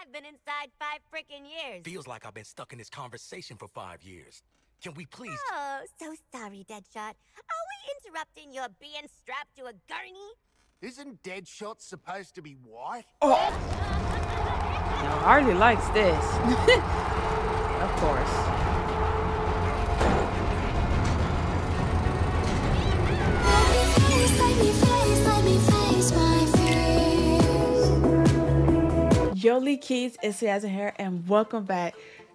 I've been inside five freaking years. Feels like I've been stuck in this conversation for five years. Can we please? Oh, so sorry, Deadshot. Are we interrupting your being strapped to a gurney? Isn't Deadshot supposed to be white? Oh. Now Harley likes this. of course. Yoli Keys is Yazin here and welcome back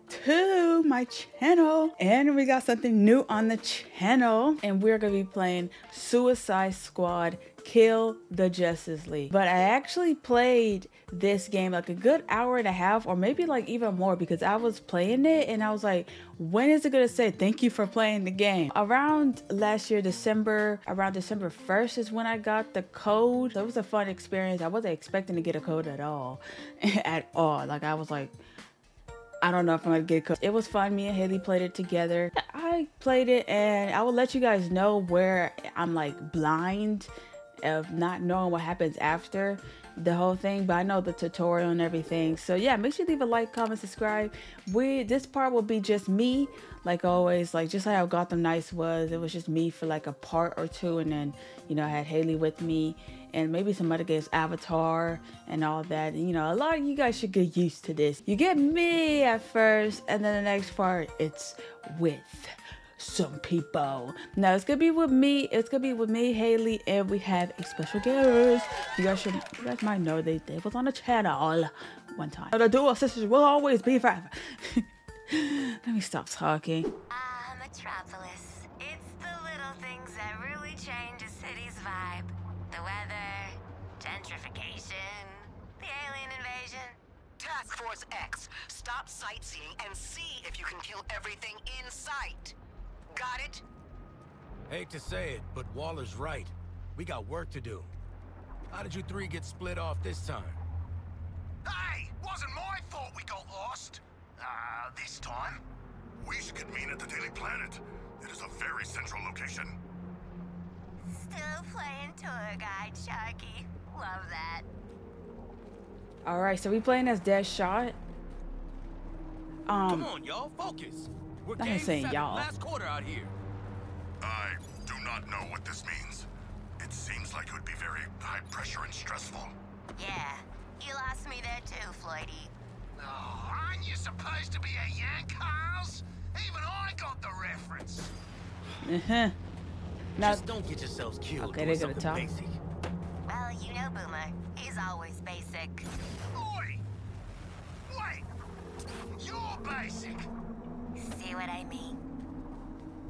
to my channel. And we got something new on the channel and we're gonna be playing Suicide Squad Kill the Justice League but I actually played this game like a good hour and a half or maybe like even more because I was playing it and I was like when is it gonna say thank you for playing the game around last year December around December 1st is when I got the code so it was a fun experience I wasn't expecting to get a code at all at all like I was like I don't know if I'm gonna get cooked. It was fun. Me and Halley played it together. I played it and I will let you guys know where I'm like blind of not knowing what happens after the whole thing, but I know the tutorial and everything. So yeah, make sure you leave a like, comment, subscribe. We this part will be just me, like always, like just like how Gotham Knights was. It was just me for like a part or two, and then you know I had Halley with me and maybe some other games, Avatar and all that. And, you know, a lot of you guys should get used to this. You get me at first, and then the next part, it's with some people. Now it's gonna be with me. It's gonna be with me, Halley, and we have a special guest. You guys should, you guys might know they they was on the channel one time. The dual sisters will always be forever. Let me stop talking. Ah, Metropolis. It's the little things that really change a city's vibe. The weather, gentrification, the alien invasion. Task Force X, stop sightseeing and see if you can kill everything in sight. Got it? Hate to say it, but Waller's right. We got work to do. How did you three get split off this time? Hey, wasn't my fault we got lost. Uh, this time. We should convene at the Daily Planet. It is a very central location. Still playing tour guide, Sharky. Love that. All right, so we playing as Deadshot. Um, Come on, y'all, focus. We're I ain't game saying seven, y'all. last quarter out here. I do not know what this means. It seems like it would be very high pressure and stressful. Yeah, you lost me there too, Floydie. Oh, aren't you supposed to be a Yank, Carls? Even I got the reference. uh-huh. Now, Just don't get yourselves killed Okay, doing they're gonna something talk. basic. Well, you know Boomer. He's always basic. Oi! Wait! You're basic! See what I mean?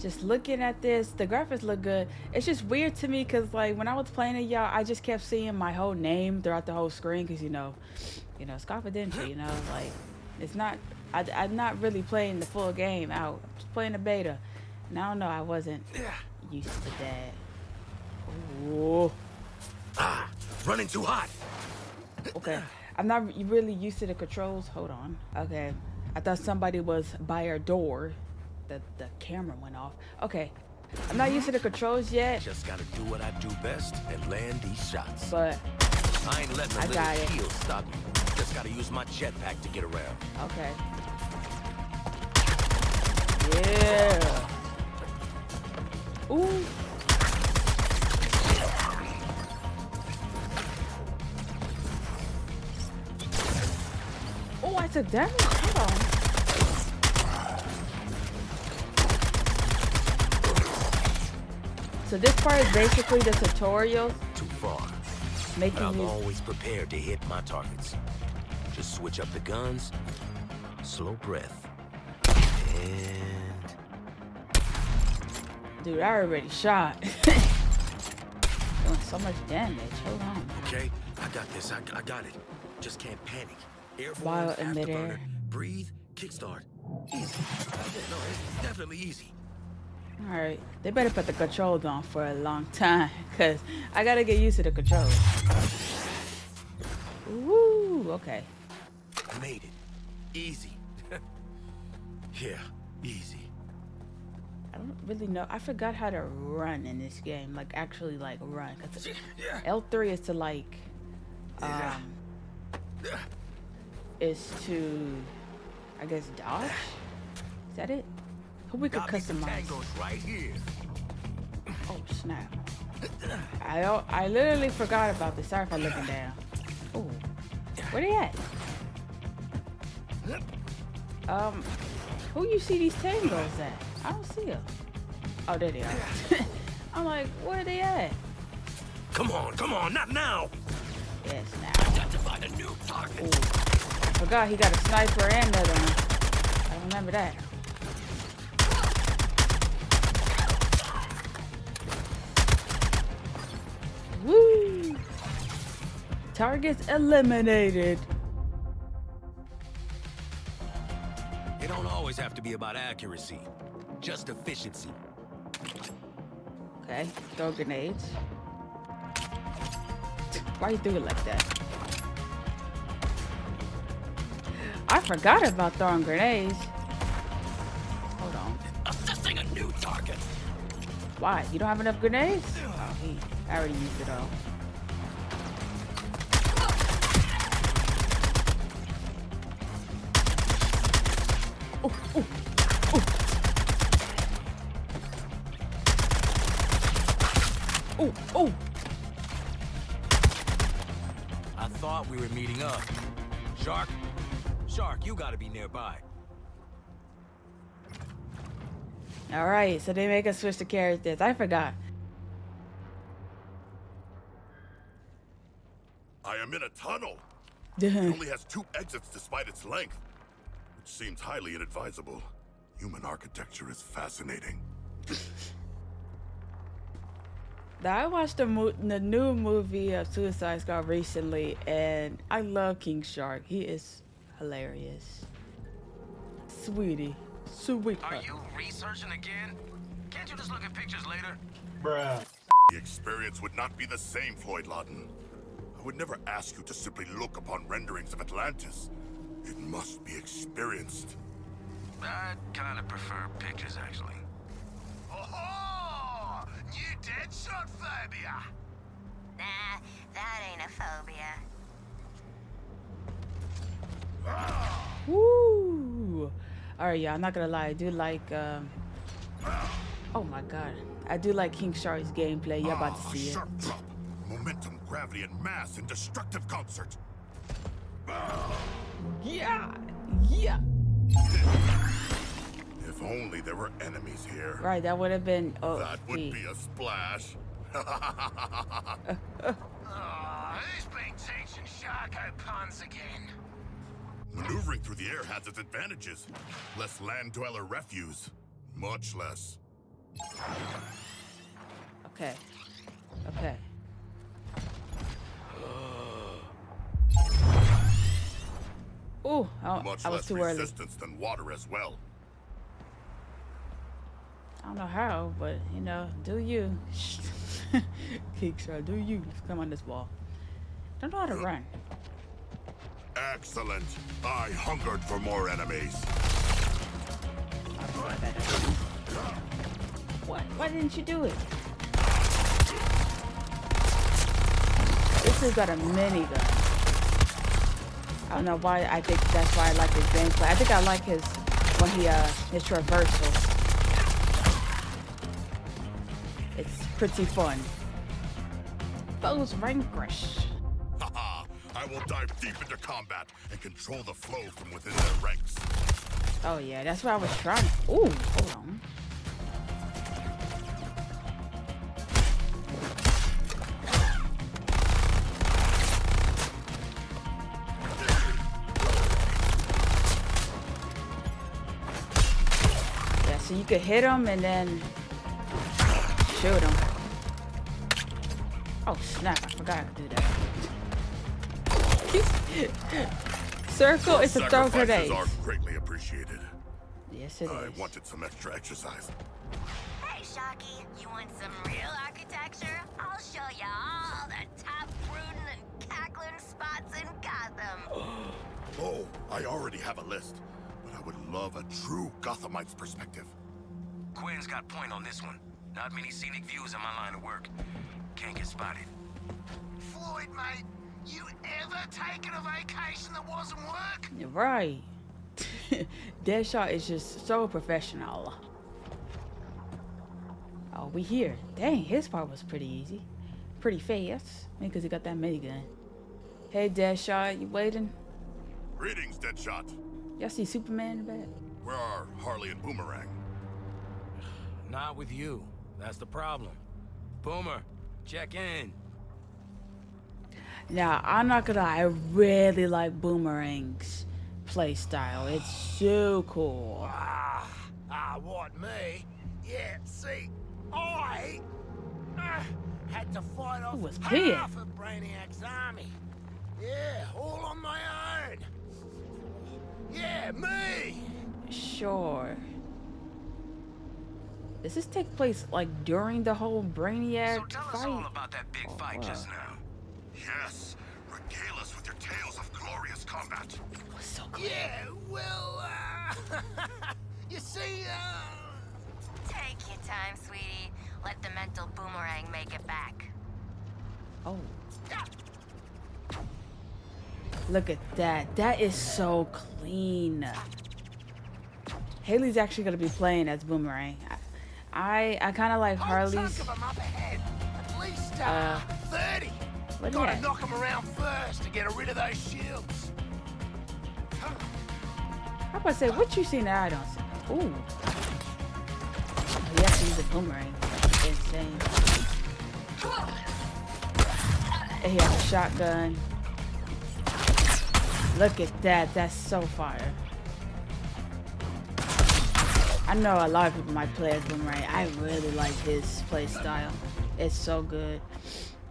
just looking at this, the graphics look good. It's just weird to me because like when I was playing it, y'all, I just kept seeing my whole name throughout the whole screen because you know, you know, it's confidential. You know, like it's not. I, I'm not really playing the full game out. I'm just playing the beta. And I don't know. I wasn't used to that. Ooh. Ah, running too hot. Okay. I'm not really used to the controls. Hold on. Okay. I thought somebody was by our door. The the camera went off. Okay. I'm not used to the controls yet, Just gotta do what I do best and land these shots. but I ain't letting a little shield stop me. Just gotta use my jetpack to get around. okay. Yeah. Ooh. Oh, I took damage. Hold on. So this part is basically the tutorial Too far. making I'm you always prepared to hit my targets. Just switch up the guns, slow breath, and Dude, I already shot. Doing so much damage. Hold on. okay, I got this. I, I got it. Just can't panic. Airborne, afterburner, breathe, kickstart. Easy. No, it's definitely easy. Alright. They better put the controls on for a long time. Cause I gotta get used to the controls. Woo! Okay. Made it. Easy. yeah, easy. I don't really know. I forgot how to run in this game. Like actually like run. Cause Yeah. L3 is to like um is to, I guess, dodge. Is that it? We could Got me some customize. right here. Oh snap! I I literally forgot about this. Sorry for looking down. Oh, where are they at? Um, who you see these tangos at? I don't see them. Oh, there they are. I'm like, where are they at? Come on, come on, not now. Yes, now. Find a new target. Ooh. Forgot he got a sniper and another one. I remember that. Targets eliminated. It don't always have to be about accuracy, just efficiency. Okay, throw grenades. Why you do it like that? I forgot about throwing grenades. Hold on. Assessing a new target. Why? You don't have enough grenades? Oh, I already used it all. Oh. Oh. I thought we were meeting up. Shark? Shark, you gotta be nearby. All right, so they make us switch the characters. I forgot. I am in a tunnel. It only has two exits despite its length, which seems highly inadvisable. Human architecture is fascinating. Now, I watched the, mo- the new movie of Suicide Squad recently, and I love King Shark. He is hilarious. Sweetie. Sweet. Are you researching again? Can't you just look at pictures later? Bruh. The experience would not be the same, Floyd Lawton. I would never ask you to simply look upon renderings of Atlantis. It must be experienced. I'd kind of prefer pictures, actually. Oh, oh! New Deadshot phobia. Nah, that ain't a phobia. Woo! Alright, y'all, I'm not gonna lie. I do like, um... Oh my god. I do like King Shark's gameplay. Y'all about to Ah, see it. sharp drop. Momentum, gravity, and mass in destructive concert. Yeah! Yeah! If only there were enemies here. Right, that would have been... Oh, That would be a splash. Oh, who's been teaching Sharko puns again? Maneuvering through the air has its advantages. Less land dweller refuse. Much less. Okay. Okay. Ooh, I, Much I was less too early. resistance than water as well. I don't know how, but you know, do you? Kickstarter, do you? Let's come on this wall. Don't know how to run. Excellent. I hungered for more enemies. I'll do that better. What? Why didn't you do it? This has got a minigun. I don't know why. I think that's why I like his gameplay. I think I like his when he uh his traversal. Pretty fun. Foes vanquish. Haha. I will dive deep into combat and control the flow from within their ranks. Oh yeah, that's what I was trying. Ooh, hold on. Yeah, so you could hit him and then shoot him. Snap! I forgot to do that. Circle is to throw Sacrifices grenades. are greatly appreciated. Yes, it I is. wanted some extra exercise. Hey, Sharky, you want some real architecture? I'll show you all the top brooding and cackling spots in Gotham. Oh, I already have a list, but I would love a true Gothamite's perspective. Quinn's got point on this one. Not many scenic views in my line of work. Can't get spotted. Floyd, mate, You ever taken a vacation that wasn't work? You right. Deadshot is just so professional. Oh, we here. Dang, his part was pretty easy. Pretty fast. Maybe because he got that minigun. Hey, Deadshot, you waiting? Greetings, Deadshot. Y'all see Superman in the back? Where are Harley and Boomerang? Not with you. That's the problem. Boomer, check in. Now, I'm not gonna lie, I really like Boomerang's play style. It's so cool. Ah, ah, what, me? Yeah, see, I uh, had to fight off was half of Brainiac's army. Yeah, all on my own. Yeah, me. Sure. Does this take place like during the whole Brainiac So tell us fight? all about that big Oh, fight wow. just now. Yes, regale us with your tales of glorious combat. It was so cool. Yeah, well, uh, you see, uh, Take your time, sweetie. Let the mental boomerang make it back. Oh. Look at that. That is so clean. Halley's actually gonna be playing as Boomerang. I I, I kind of like whole Harley's. chunk of 'em up ahead. At least, uh, 30. what Gotta knock 'em around first to get rid of those shields. How about to say what you seen that I don't see? Ooh. Oh, he actually used a boomerang. That's insane. And he has a shotgun. Look at that. That's so fire. I know a lot of people might play as Boomerang. I really like his play style. It's so good.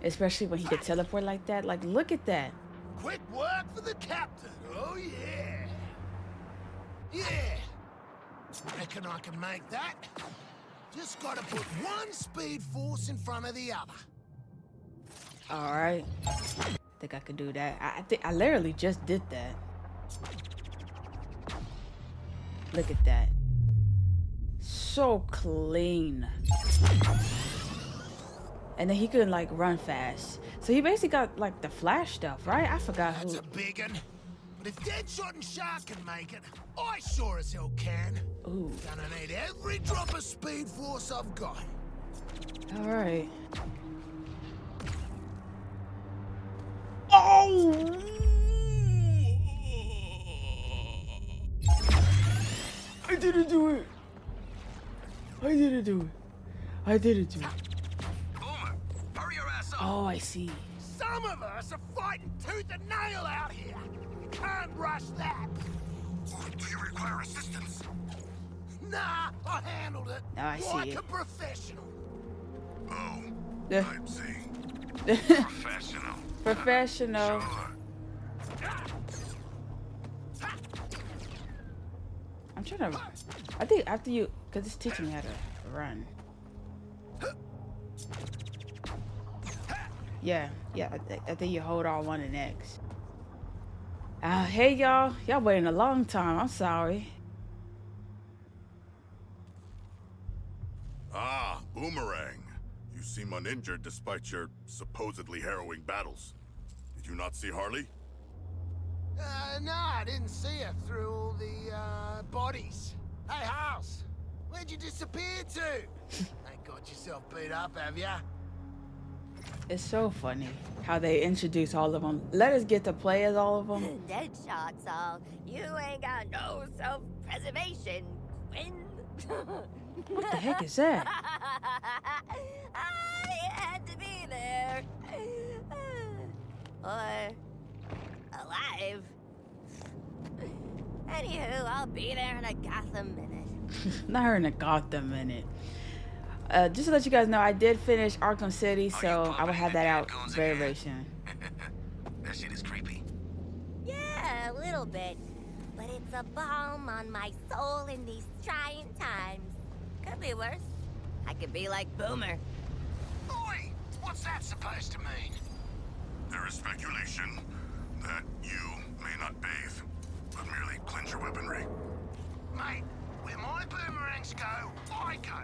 Especially when he could teleport like that. Like, look at that. Quick work for the captain. Oh, yeah. Yeah. Reckon I can make that. Just gotta put one speed force in front of the other. All right. think I could do that. I, I think I literally just did that. Look at that. So clean. And then he could like run fast. So he basically got like the flash stuff, right? I forgot That's who. a big one. But if Deadshot and Shark can make it, I sure as hell can. Ooh. Gonna need every drop of speed force I've got. All right. Oh! I didn't do it. I didn't do it. I didn't do it. Oh, I see. Some of us are fighting tooth and nail out here. Can't rush that. Do you require assistance? Nah, I handled it. Now oh, eh. I see like it. a professional. Oh, Yeah. I'm seeing. Professional. Professional. Sure. I'm trying to. I think after you, because it's teaching me how to run. Yeah, yeah. I, thi- I think you hold all one and X. Uh, hey y'all, y'all waiting a long time. I'm sorry. Ah, Boomerang. You seem uninjured despite your supposedly harrowing battles. Did you not see Harley? Uh, no, I didn't see her through all the, uh, bodies. Hey, House, where'd you disappear to? Ain't got yourself beat up, have ya? It's so funny how they introduce all of them. Let us get to play as all of them. Dead shots all. You ain't got no self-preservation, Quinn. What the heck is that? I had to be there. or alive. Anywho, I'll be there in a Gotham minute. Not her in a Gotham minute. Uh, just to let you guys know, I did finish Arkham City, so I will have that out very, very soon. that shit is creepy. Yeah, a little bit. But it's a balm on my soul in these trying times. Could be worse. I could be like Boomer. Oi! What's that supposed to mean? There is speculation that you may not bathe, but merely cleanse your weaponry. Mate, where my boomerangs go, I go.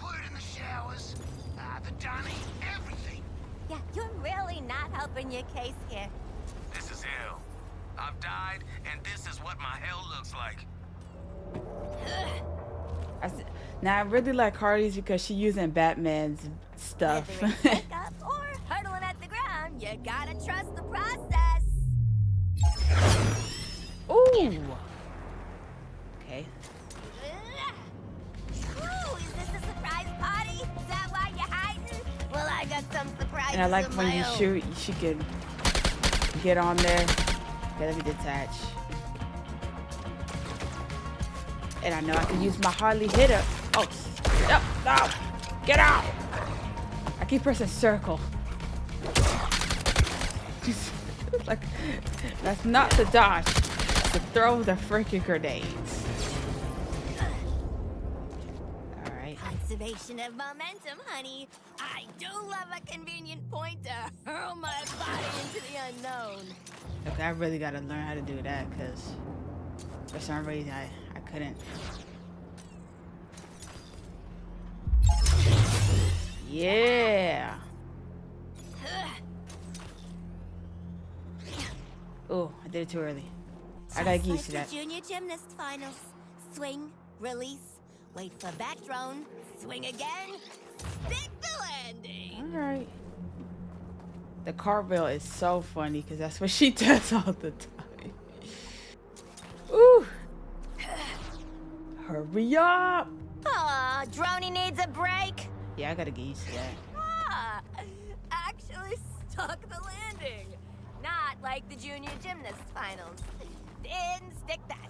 Including the showers, uh, the dunny, everything. Yeah, you're really not helping your case here. This is hell. I've died, and this is what my hell looks like. I s- now I really like Harley's because she's using Batman's stuff. Whether or hurdling at the ground, you gotta trust the process. Ooh. Well, I got some surprises And I like when you own. shoot, she can get on there. Okay, let me detach. And I know I can use my Harley hitter. Oh, yep, no, get out! I keep pressing circle. like, that's not the dodge. To throw the freaking grenades. All right. Conservation of momentum, honey. I do love a convenient point to hurl my body into the unknown. Okay, I really gotta learn how to do that because for some reason I, I couldn't. Yeah. Oh, I did it too early. I gotta get used to that. junior gymnast finals. Swing, release, wait for back drone, swing again, stick the landing. All right. The cartwheel is so funny because that's what she does all the time. Ooh. Hurry up. Aw, Droney needs a break. Yeah, I gotta get used to that. Ah, actually stuck the landing. Not like the junior gymnast finals. Didn't stick that.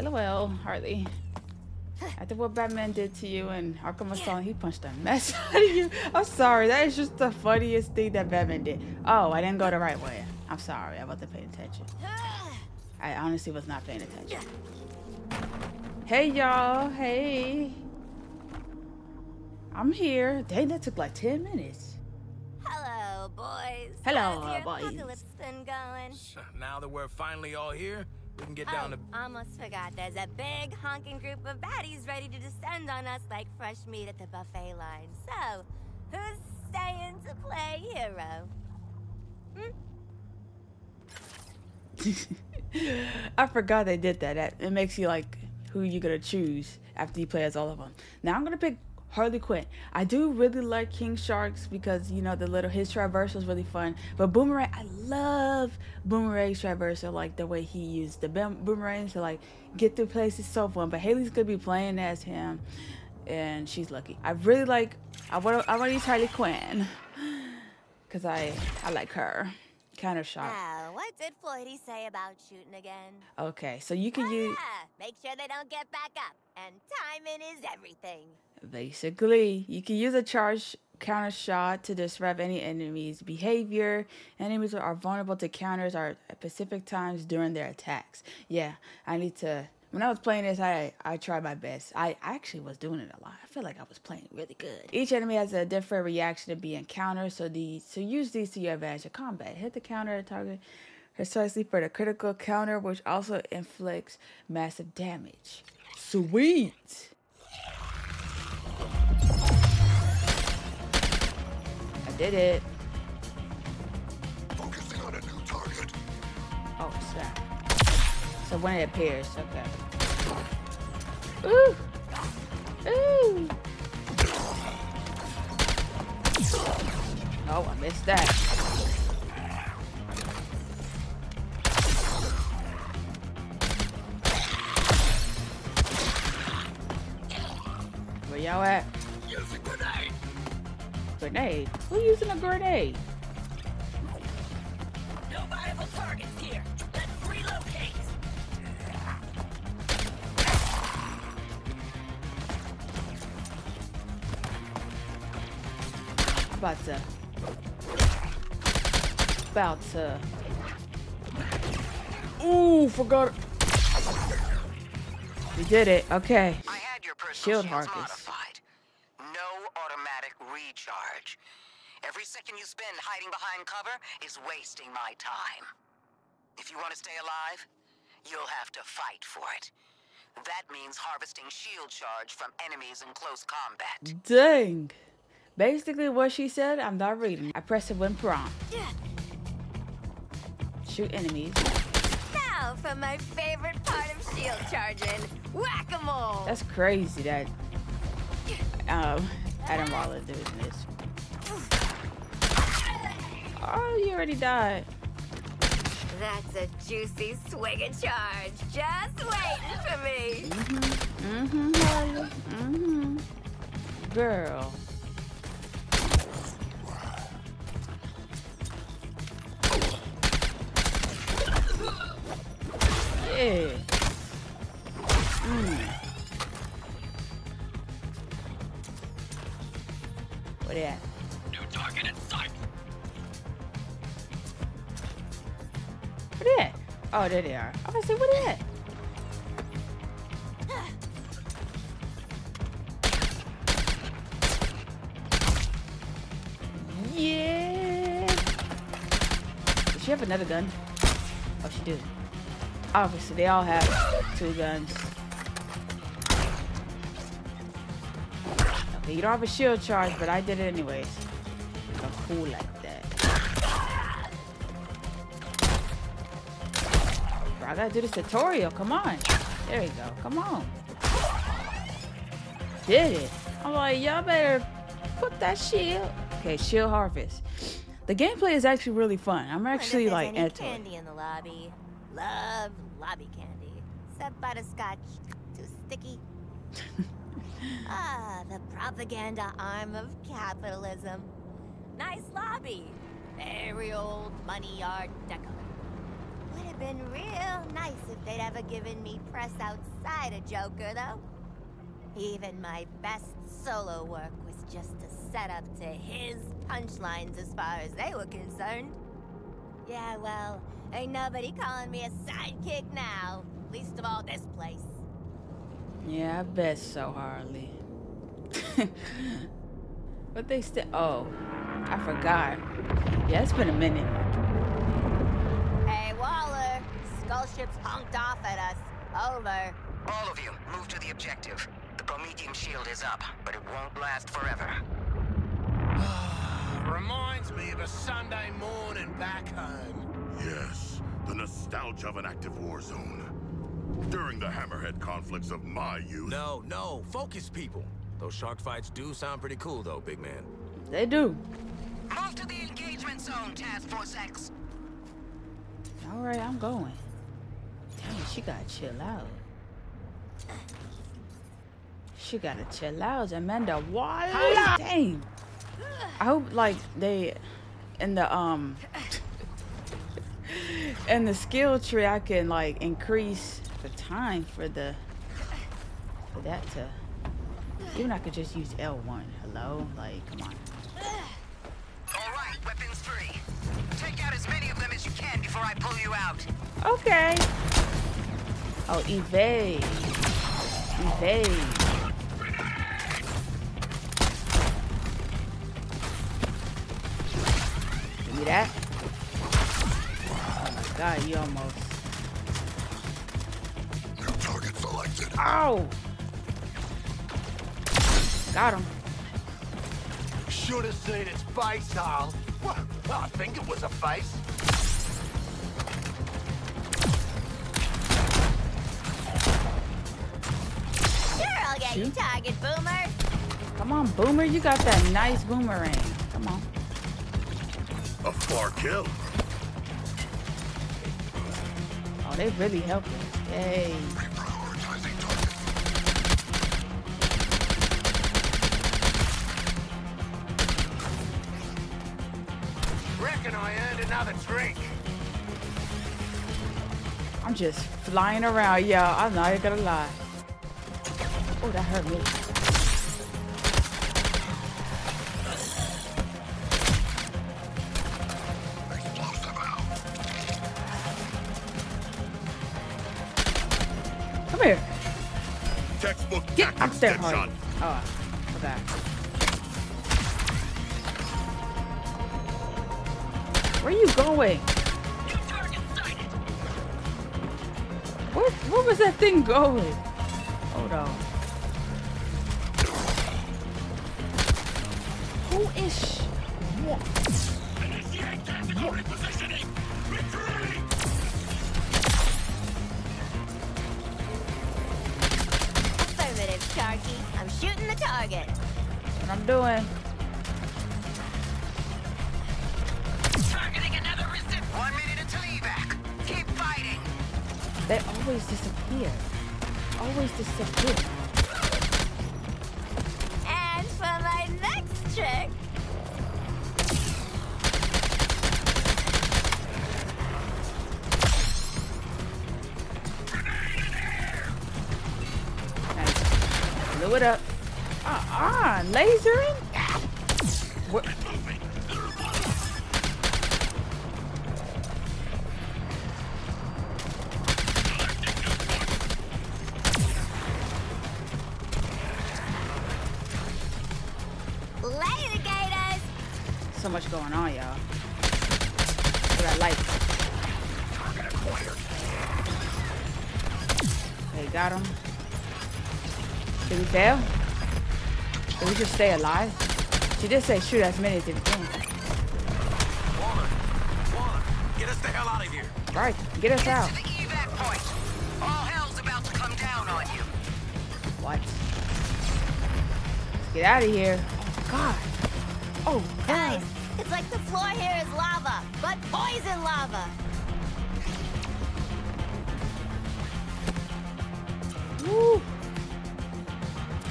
LOL, Harley. After what Batman did to you in Arkham Asylum, he punched the mess out of you. I'm sorry, that is just the funniest thing that Batman did. Oh, I didn't go the right way. I'm sorry, I wasn't paying attention. I honestly was not paying attention. Hey, y'all. Hey. I'm here. Dang, that took like 10 minutes. Hello, boys. Hello, How's your boys. apocalypse been going? Now that we're finally all here, we can get Oh, down to. almost forgot. There's a big honking group of baddies ready to descend on us like fresh meat at the buffet line. So, who's staying to play hero? Hmm? I forgot they did that. that. It makes you like who you gonna choose after you play as all of them. Now I'm gonna pick Harley Quinn. I do really like King Sharks because you know the little his traversal is really fun. But Boomerang, I love Boomerang's traversal, like the way he used the boomerang to like get through places. So fun. But Halley's gonna be playing as him, and she's lucky. I really like. I want. I want to use Harley Quinn because I I like her. Counter shot. Now, what did Floydie say about shooting again? Okay, so you can Oh, use. yeah. Make sure they don't get back up. And timing is everything. Basically, you can use a charge counter shot to disrupt any enemy's behavior. Enemies are vulnerable to counters at specific times during their attacks. Yeah, I need to. When I was playing this, I I tried my best. I actually was doing it a lot. I feel like I was playing really good. Each enemy has a different reaction to being countered, so these so use these to your advantage combat. Hit the counter target precisely for the critical counter, which also inflicts massive damage. Sweet. Did it. Focusing on a new target. Oh, snap. So when it appears, okay. Ooh! Ooh! Oh, I missed that. Where y'all at? Grenade. Who using a grenade? No viable targets here. Let's relocate. About to. About to. Ooh, forgot. We did it. Okay. I had your personal Shield shields Harkness. modified. No automatic recharge. Every second you spend hiding behind cover is wasting my time. If you want to stay alive, you'll have to fight for it. That means harvesting shield charge from enemies in close combat. Dang. Basically, what she said, I'm not reading. I press it when prompt. Shoot enemies. Now for my favorite part of shield charging. Whack-a-mole! That's crazy that um, Adam Waller doing this. Oh, you already died. That's a juicy swig of charge. Just waiting for me. Mm-hmm, Harley. Mm-hmm. Girl. Yeah. Mm. What at? What at? Oh, there they are. I'm gonna say, what at? Yeah. Does she have another gun? Oh, she do. Obviously, they all have two guns. Okay, you don't have a shield charge, but I did it anyways. So cool like I gotta do this tutorial. Come on. There you go. Come on. Did it. I'm like, y'all better put that shield. Okay, shield harvest. The gameplay is actually really fun. I'm actually like any into it. candy in the lobby. Love lobby candy. Except butterscotch. Too sticky. ah, the propaganda arm of capitalism. Nice lobby. Very old money art deco. Would have been real nice if they'd ever given me press outside a Joker, though. Even my best solo work was just a setup to his punchlines as far as they were concerned. Yeah, well, ain't nobody calling me a sidekick now. Least of all this place. Yeah, I bet so, Harley. but they still. Oh, I forgot. Yeah, it's been a minute. Hey, Waller. Skull ship's honked off at us. Over. All of you, move to the objective. The Promethium shield is up, but it won't last forever. Reminds me of a Sunday morning back home. Yes, the nostalgia of an active war zone. During the Hammerhead conflicts of my youth. No, no, focus, people. Those shark fights do sound pretty cool, though, big man. They do. Move to the engagement zone, Task Force X. All right, I'm going. Dang, she gotta chill out. She gotta chill out, Amanda Waller. Dang. I hope like they in the um in the skill tree I can like increase the time for the for that to even I could just use L1. Hello? Like, come on. All right, weapons free. Take out as many of them as you can before I pull you out. Okay. Oh, evade. Evade. Give me that. Oh my god, you almost. New target selected. Ow! Got him. Should have seen its face, Harl. Well, oh, I think it was a face. Sure, I'll get you Shoot. target, Boomer. Come on, Boomer. You got that nice boomerang. Come on. A far kill. Oh, they really helping. Yay. Drink. I'm just flying around, y'all. I'm not even gonna lie. Oh, that hurt me. Come here. Textbook Get up there, Deadshot. Oh, Where are you going? Where, where was that thing going? Hold on. Who is sh- what? Affirmative, Sharky. I'm shooting the target. That's what I'm doing. One minute until evac. Keep fighting. They always disappear. Always disappear. And for my next trick, Nice. Blew it up. Ah, uh -uh, lasering? Got him. Did we fail? Did we just stay alive? She did say shoot as many as you can. Waller, Waller, get us the hell out of here. Right, get us out. To the evac point. All hell's about to come down on you. What? Let's get out of here. Oh, God. Oh, God. Guys, it's like the floor here is lava, but poison lava. Woo.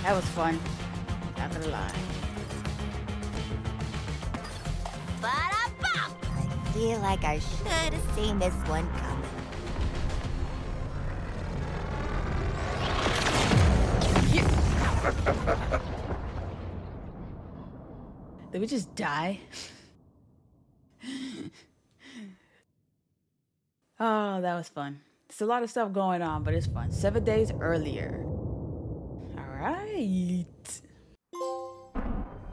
That was fun. Not gonna lie. Ba-da-bop! I feel like I should have seen this one coming. Did we just die? oh, that was fun. It's a lot of stuff going on, but it's fun. Seven days earlier. All right.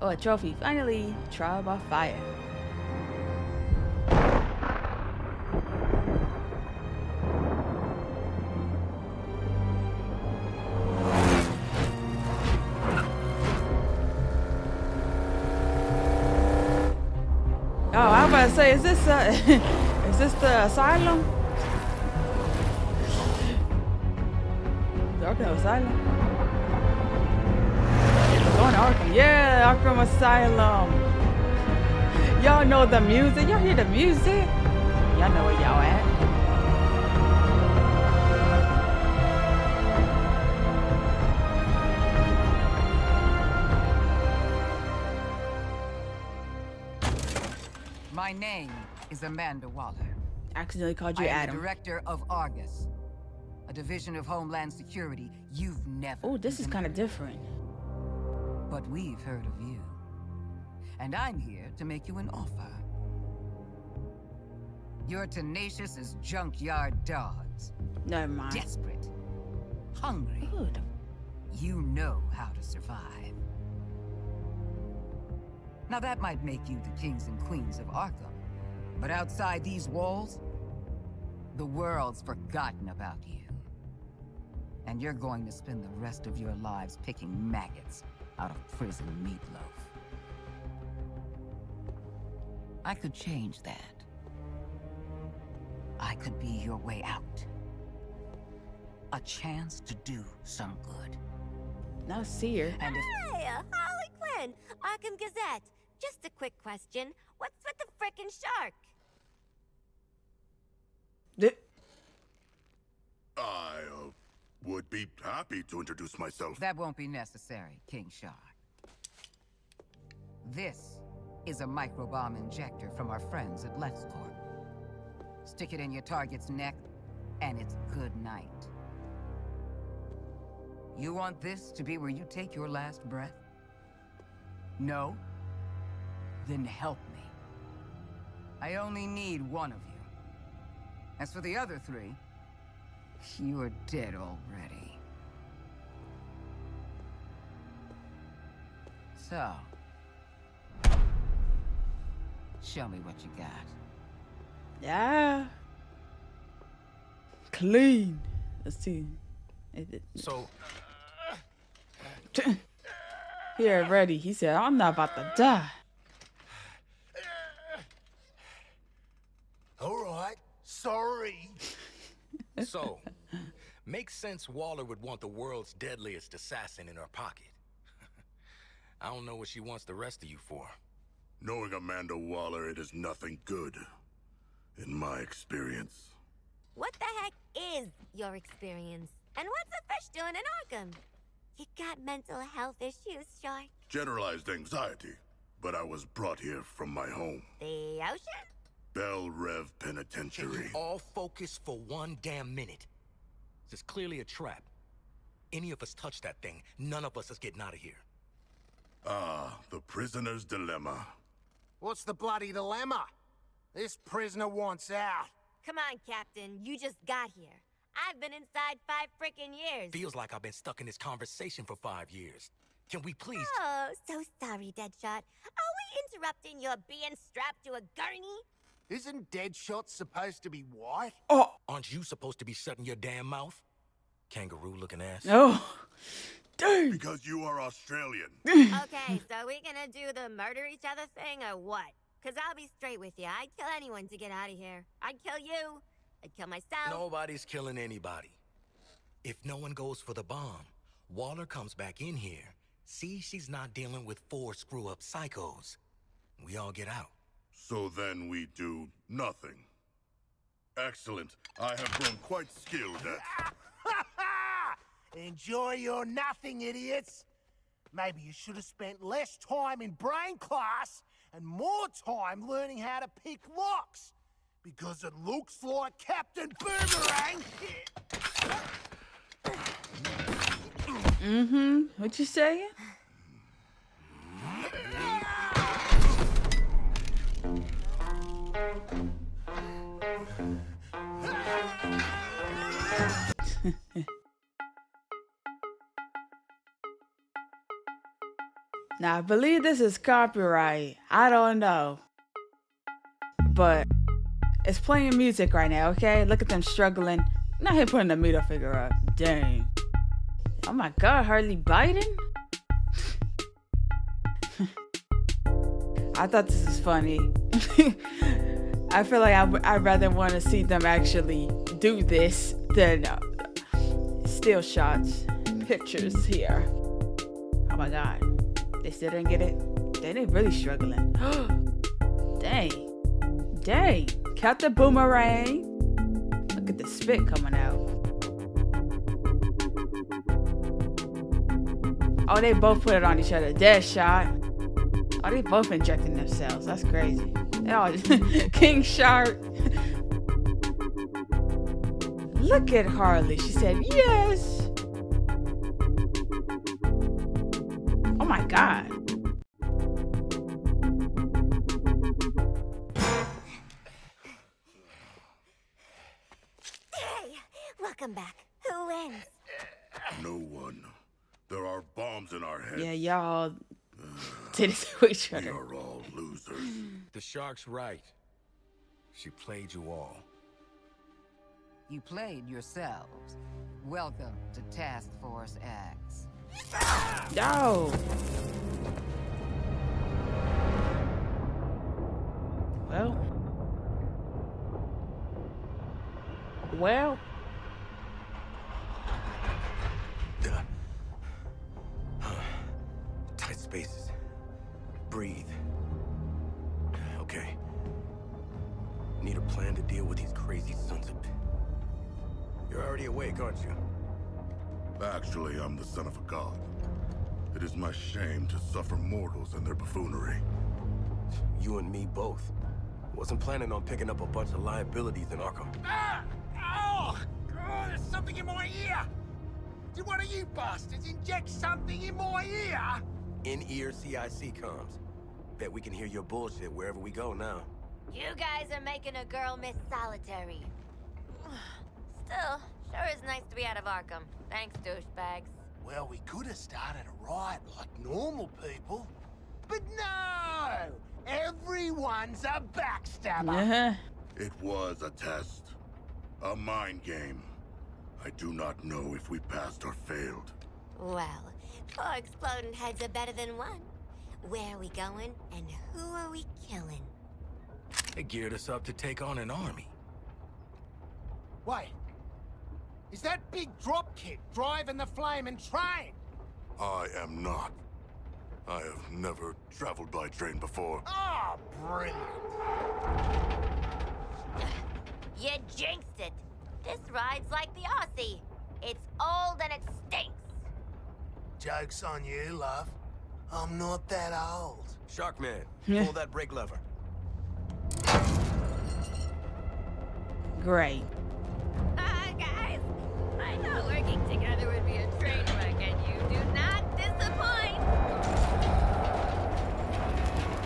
Oh, a trophy. Finally, trial by fire. Oh, I'm about to say, is this uh, is this the asylum? Arkham Asylum. Going to Arkham, yeah, Arkham Asylum. Y'all know the music. Y'all hear the music? Y'all know where y'all at. My name is Amanda Waller. Accidentally called I you am Adam. director of Argus, a division of Homeland Security you've never. Oh, this is kind of different. But we've heard of you. And I'm here to make you an offer. You're tenacious as junkyard dogs. Never mind. Desperate. Hungry. Good. You know how to survive. Now that might make you the kings and queens of Arkham. But outside these walls, the world's forgotten about you. And you're going to spend the rest of your lives picking maggots out of prison meatloaf. I could change that. I could be your way out. A chance to do some good. Now see her. And if Hey, uh, Harley Quinn, Arkham Gazette. Just a quick question. What's with the frickin' shark? Th- I uh, would be happy to introduce myself. That won't be necessary, King Shark. This is a microbomb injector from our friends at LexCorp. Stick it in your target's neck, and it's good night. You want this to be where you take your last breath? No? Then help me. I only need one of you. As for the other three, you're dead already. So... Show me what you got. Yeah. Clean. Let's see. So... Here, ready. He said, I'm not about to die. All right. Sorry. So, makes sense Waller would want the world's deadliest assassin in her pocket. I don't know what she wants the rest of you for. Knowing Amanda Waller, it is nothing good. In my experience. What the heck is your experience? And what's a fish doing in Arkham? You got mental health issues, Shark? Generalized anxiety. But I was brought here from my home. The ocean? Belle Reve Can Penitentiary. you all focus for one damn minute? This is clearly a trap. Any of us touch that thing, none of us is getting out of here. Ah, the prisoner's dilemma. What's the bloody dilemma? This prisoner wants out. Come on, Captain. You just got here. I've been inside five frickin' years. Feels like I've been stuck in this conversation for five years. Can we please? Oh, so sorry, Deadshot. Are we interrupting your being strapped to a gurney? Isn't Deadshot supposed to be white? Oh, Aren't you supposed to be shutting your damn mouth? Kangaroo looking ass. oh, dang. Because you are Australian. okay, so we gonna do the murder each other thing or what? Cause I'll be straight with you. I'd kill anyone to get out of here. I'd kill you. I'd kill myself. Nobody's killing anybody. If no one goes for the bomb, Waller comes back in here, See, she's not dealing with four screw-up psychos. We all get out. So then we do nothing. Excellent. I have grown quite skilled at. Enjoy your nothing, idiots. Maybe you should have spent less time in brain class and more time learning how to pick locks. Because it looks like Captain Boomerang. Mm-hmm. What you saying? now, I believe this is copyright. I don't know. But it's playing music right now, okay? Look at them struggling. Not here putting the middle figure up. Dang. Oh my god, Harley Biden? I thought this was funny. I feel like I w- I'd rather want to see them actually do this than uh, still shots, pictures here. Oh my god. They still didn't get it? They they really struggling. Dang. Dang. Captain Boomerang. Look at the spit coming out. Oh, they both put it on each other. Deadshot. Oh, they both injecting themselves. That's crazy. They all King Shark. Look at Harley. She said yes. God. Hey, welcome back. Who wins? No one. There are bombs in our heads. Yeah, y'all did it to each other. We are all losers. The shark's right. She played you all. You played yourselves. Welcome to Task Force X. No. Well. Well. Tight spaces. Breathe. Okay. Need a plan to deal with these crazy sons of... You're already awake, aren't you? Actually, I'm the son of a god. It is my shame to suffer mortals and their buffoonery. You and me both. Wasn't planning on picking up a bunch of liabilities in Arkham. Ah! Oh! Oh, there's something in my ear! Did one of you bastards inject something in my ear? In-ear CIC comms. Bet we can hear your bullshit wherever we go now. You guys are making a girl miss solitary. Still, sure is nice to be out of Arkham. Thanks, douchebags. Well, we could have started a riot like normal people. But no! Everyone's a backstabber! Uh-huh. It was a test. A mind game. I do not know if we passed or failed. Well, four exploding heads are better than one. Where are we going, and who are we killing? They geared us up to take on an army. Wait. Is that big drop dropkick driving the flaming train? I am not. I have never traveled by train before. Oh, brilliant. You jinxed it. This ride's like the Aussie. It's old and it stinks. Joke's on you, love. I'm not that old. Sharkman, Yeah. pull that brake lever. Great.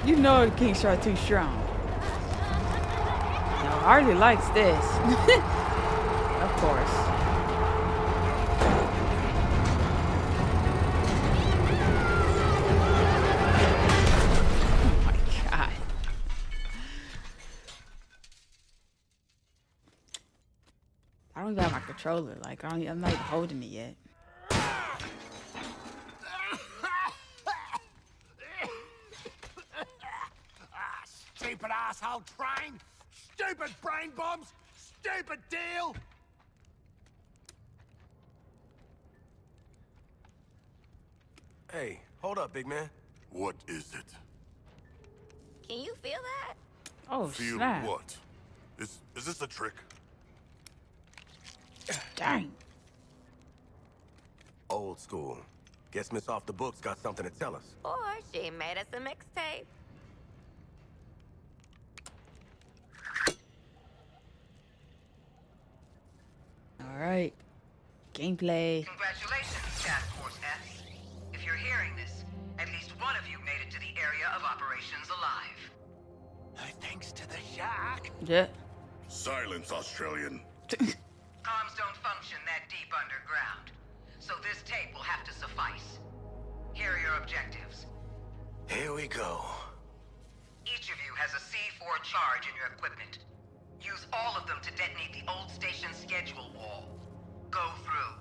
You know the King Shark too strong. Now, Harley likes this. of course. Controller. Like I don't, I'm not even holding it yet. Ah, stupid asshole train! Stupid brain bombs! Stupid deal! Hey, hold up, big man. What is it? Can you feel that? Oh Feel snap! what? Is is this a trick? Dang. Old school. Guess Miss Off the Books got something to tell us. Or she made us a mixtape. All right. Gameplay. Congratulations, Task Force X. If you're hearing this, at least one of you made it to the area of operations alive. No thanks to the shark. Yeah. Silence, Australian. Comms don't function that deep underground, so this tape will have to suffice. Here are your objectives. Here we go. Each of you has a C4 charge in your equipment. Use all of them to detonate the old station schedule wall. Go through.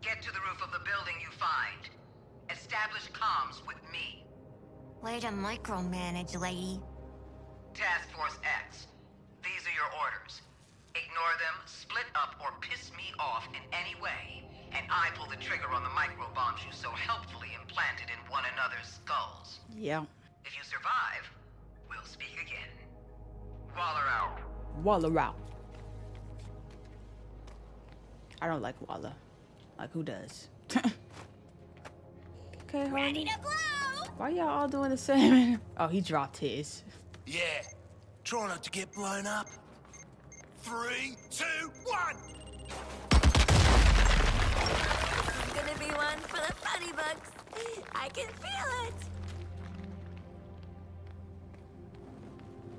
Get to the roof of the building you find. Establish comms with me. Way to micromanage, lady. Task Force X. These are your orders. Ignore them, split up, or piss me off in any way, and I pull the trigger on the micro bombs you so helpfully implanted in one another's skulls. Yeah. If you survive, we'll speak again. Waller out. Waller out. I don't like Waller. Like who does? okay, Ready Harley. to blow! Why y'all all doing the same? Oh, he dropped his. Yeah. Try not to get blown up. Three, two, one! It's gonna be one for the funny bucks. I can feel it.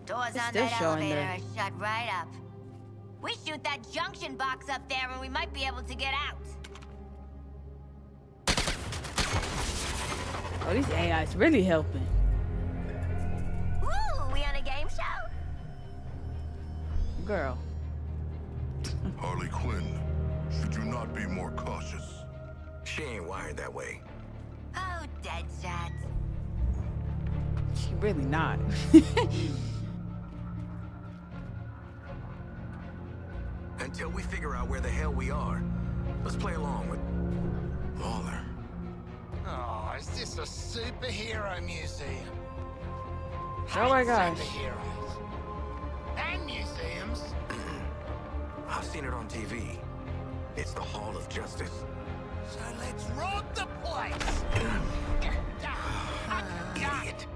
Doors It's on that elevator there. are shut right up. We shoot that junction box up there and we might be able to get out. Oh, these AI's really helping. Ooh, we on a game show? Girl. Harley Quinn, should you not be more cautious? She ain't wired that way. Oh, Deadshot. She really not. Until we figure out where the hell we are, let's play along with Waller. Oh, is this a superhero museum? Oh my Hate gosh. Superheroes. And museums. I've seen it on TV. It's the Hall of Justice. So let's rob the place. Idiot.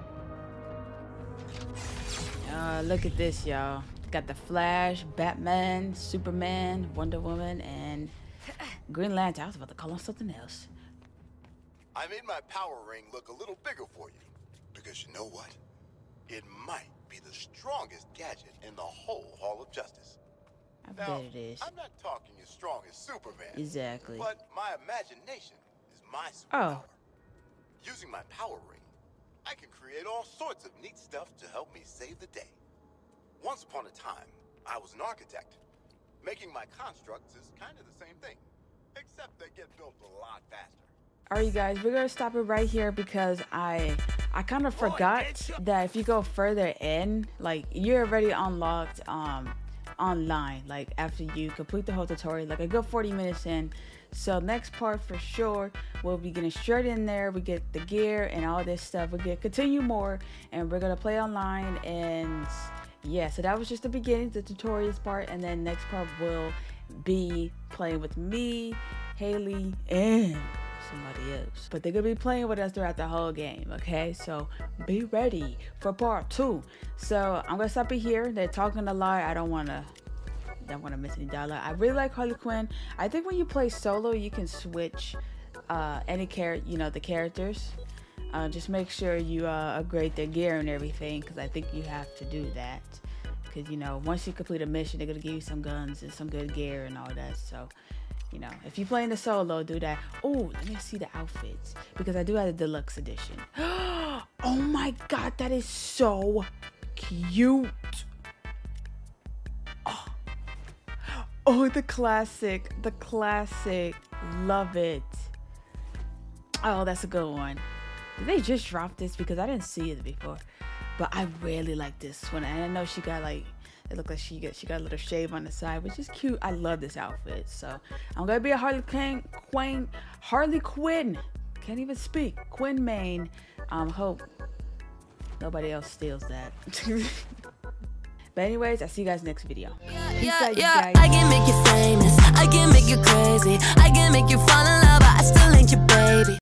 Uh, look at this, y'all. Got the Flash, Batman, Superman, Wonder Woman, and Green Lantern. I was about to call him something else. I made my power ring look a little bigger for you. Because you know what? It might be the strongest gadget in the whole Hall of Justice. I Now, bet it is. I'm not talking as strong as Superman. Exactly. But my imagination is my Oh. superpower. Using my power ring, I can create all sorts of neat stuff to help me save the day. Once upon a time, I was an architect. Making my constructs is kind of the same thing, except they get built a lot faster. All right, you guys, we're gonna stop it right here because I I kind of forgot that if you go further in, like you're already unlocked um online, like after you complete the whole tutorial, like a good 40 minutes in. So next part for sure, we'll be getting straight in there. We get the gear and all this stuff. We get continue more, and we're gonna play online. And yeah, so that was just the beginning, the tutorials part, and then next part will be playing with me, Halley, and somebody. But they're gonna be playing with us throughout the whole game, okay? So be ready for part two. So I'm gonna stop it here. They're talking a lot. I don't wanna don't want to miss any dialogue. I really like Harley Quinn. I think when you play solo, you can switch uh, any character, you know, the characters. Uh, just make sure you uh, upgrade their gear and everything, because I think you have to do that. Because you know, once you complete a mission, they're gonna give you some guns and some good gear and all that. So, you know, if you're playing the solo, do that. Oh, let me see the outfits because I do have the deluxe edition. oh my god, that is so cute. Oh, oh, the classic. The classic. Love it. Oh, that's a good one. Did they just drop this? Because I didn't see it before. But I really like this one. And I know she got like, it looked like she got she got a little shave on the side, which is cute. I love this outfit. So I'm gonna be a Harley Quinn, Quinn Harley Quinn. Can't even speak. Quinn main. Um, hope nobody else steals that. But anyways, I'll see you guys next video. Yeah, yeah. I can make you famous. I can make you crazy. I can make you fall in love, but I still ain't your baby.